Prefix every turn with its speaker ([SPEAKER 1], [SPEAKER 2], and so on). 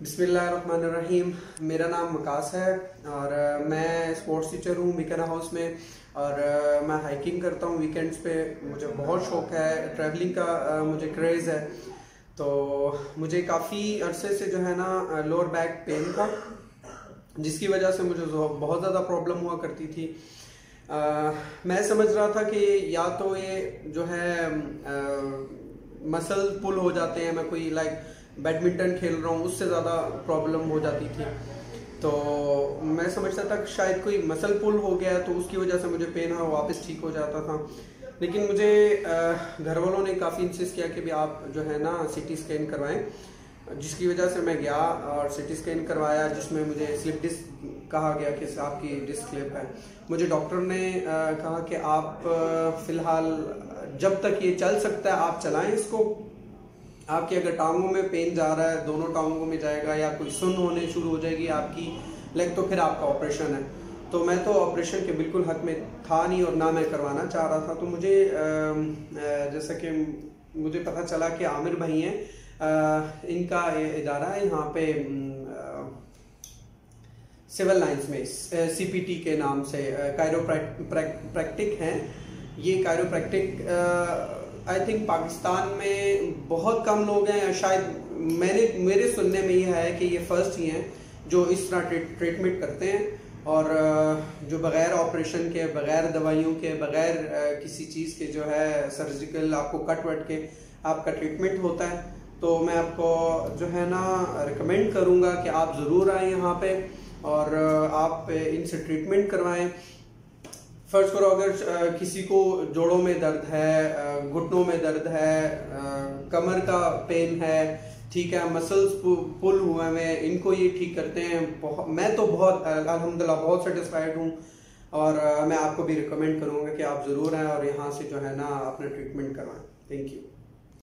[SPEAKER 1] बिस्मिल्लाहिर्रहमानिर्रहीम। मेरा नाम मकास है और मैं स्पोर्ट्स टीचर हूँ बिकना हाउस में और मैं हाइकिंग करता हूँ वीकेंड्स पे। मुझे बहुत शौक है ट्रैवलिंग का मुझे क्रेज़ है। तो मुझे काफ़ी अरसे से जो है ना लोअर बैक पेन था जिसकी वजह से मुझे बहुत ज़्यादा प्रॉब्लम हुआ करती थी। आ, मैं समझ रहा था कि या तो ये जो है आ, मसल पुल हो जाते हैं मैं कोई लाइक बैडमिंटन खेल रहा हूँ, उससे ज़्यादा प्रॉब्लम हो जाती थी। तो मैं समझता था शायद कोई मसल पुल हो गया तो उसकी वजह से मुझे पेन है वापस ठीक हो जाता था। लेकिन मुझे घर वालों ने काफ़ी इंसिस्ट किया कि भी आप जो है ना सीटी स्कैन करवाएँ, जिसकी वजह से मैं गया और सिटी स्कैन करवाया, जिसमें मुझे स्लिप डिस्क कहा गया कि आपकी डिस्क स्लिप है। मुझे डॉक्टर ने कहा कि आप फ़िलहाल जब तक ये चल सकता है, आप चलाएँ इसको। आपकी अगर टांगों में पेन जा रहा है, दोनों टांगों में जाएगा या कोई सुन होने शुरू हो जाएगी आपकी लेग तो फिर आपका ऑपरेशन है। तो मैं तो ऑपरेशन के बिल्कुल हक में था नहीं और ना मैं करवाना चाह रहा था। तो मुझे जैसा कि मुझे पता चला कि आमिर भाई हैं इनका इदारा है यहाँ पे सिविल लाइंस में सीपीटी के नाम से कायरोप्रैक्टिक हैं। ये कायरोप्रैक्टिक आई थिंक पाकिस्तान में बहुत कम लोग हैं शायद मैंने, मेरे सुनने में यह है कि ये फ़र्स्ट ही हैं जो इस तरह ट्रीटमेंट करते हैं और जो बग़ैर ऑपरेशन के, बग़ैर दवाइयों के, बग़ैर किसी चीज़ के जो है सर्जिकल आपको कट वट के आपका ट्रीटमेंट होता है। तो मैं आपको जो है ना रिकमेंड करूँगा कि आप ज़रूर आएँ यहाँ पे और आप इनसे ट्रीटमेंट करवाएँ। फ़र्ज़ करो, अगर किसी को जोड़ों में दर्द है घुटनों में दर्द है कमर का पेन है, ठीक है मसल्स पुल हुए हैं, इनको ये ठीक करते हैं मैं तो बहुत अलहमदिल्ला बहुत सेटिस्फाइड हूँ और मैं आपको भी रिकमेंड करूँगा कि आप ज़रूर आएँ और यहाँ से जो है ना अपना ट्रीटमेंट करवाएँ। Thank you